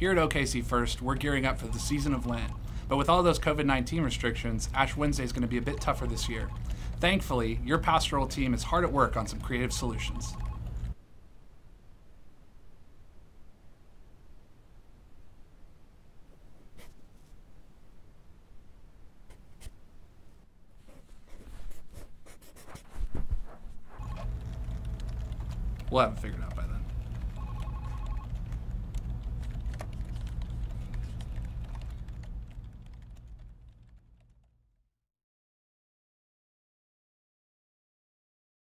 Here at OKC First, we're gearing up for the season of Lent. But with all those COVID 19 restrictions, Ash Wednesday is going to be a bit tougher this year. Thankfully, your pastoral team is hard at work on some creative solutions. We'll have it figured out by